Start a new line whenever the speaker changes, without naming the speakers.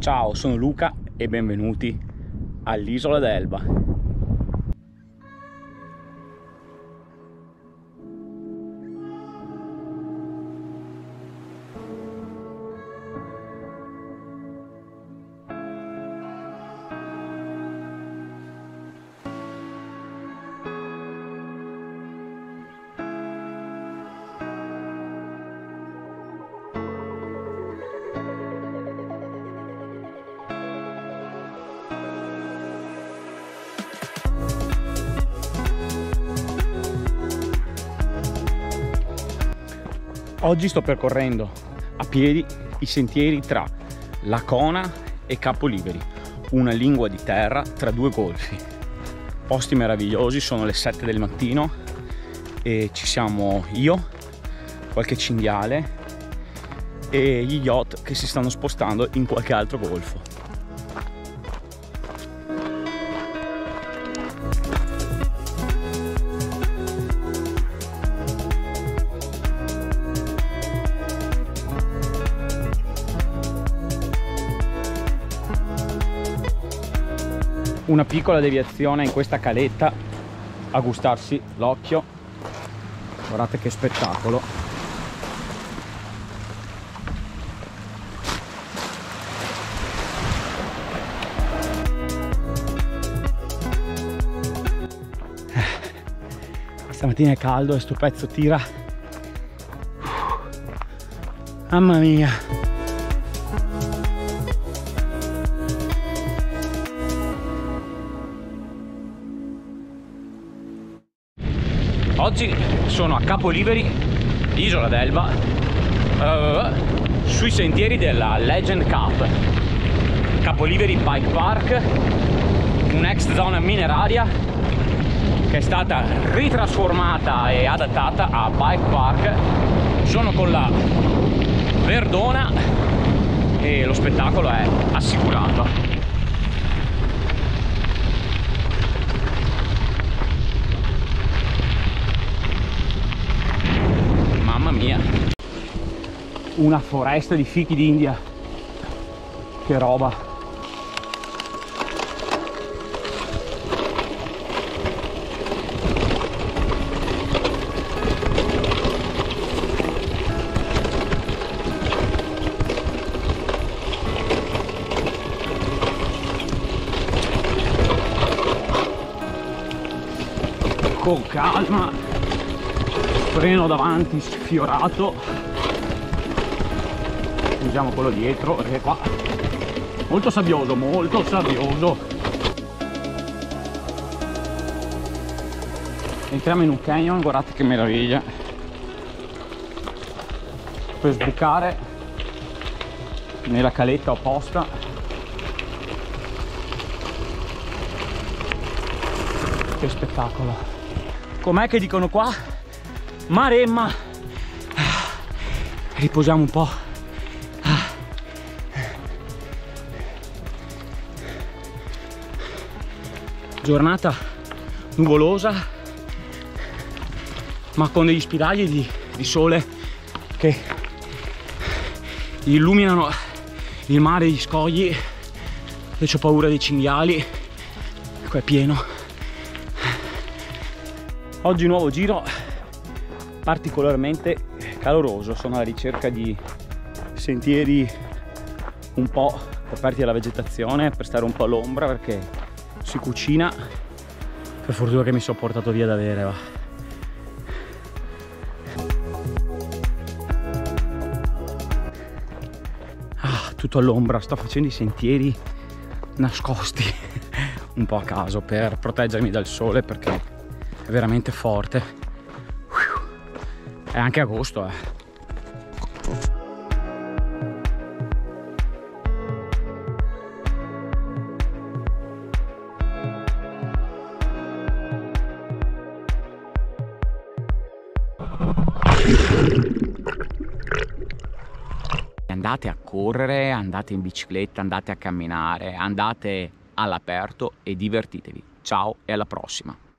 Ciao, sono Luca e benvenuti all'isola d'Elba. Oggi sto percorrendo a piedi i sentieri tra Lacona e Capoliveri, una lingua di terra tra due golfi. Posti meravigliosi, sono le 7 del mattino e ci siamo io, qualche cinghiale e gli yacht che si stanno spostando in qualche altro golfo. Una piccola deviazione in questa caletta a gustarsi l'occhio. Guardate che spettacolo. Stamattina è caldo e sto pezzo tira mamma mia Oggi sono a Capoliveri, isola d'Elba, uh, sui sentieri della Legend Cup. Capoliveri Bike Park, un'ex zona mineraria che è stata ritrasformata e adattata a Bike Park. Sono con la Verdona e lo spettacolo è assicurato. mia una foresta di fichi d'India. Che roba. Con calma. Freno davanti sfiorato usiamo quello dietro perché qua molto sabbioso molto sabbioso. Entriamo in un canyon guardate che meraviglia. Per sbucare nella caletta opposta. Che spettacolo. Com'è che dicono qua? Maremma. Riposiamo un po' giornata nuvolosa ma con degli spiragli di, di sole che illuminano il mare gli scogli io ho paura dei cinghiali qua è pieno. Oggi nuovo giro particolarmente caloroso sono alla ricerca di sentieri un po' aperti alla vegetazione per stare un po' all'ombra perché si cucina per fortuna che mi sono portato via da bere va. Ah, tutto all'ombra sto facendo i sentieri nascosti un po' a caso per proteggermi dal sole perché è veramente forte è anche agosto, eh. Andate a correre, andate in bicicletta, andate a camminare, andate all'aperto e divertitevi. Ciao e alla prossima!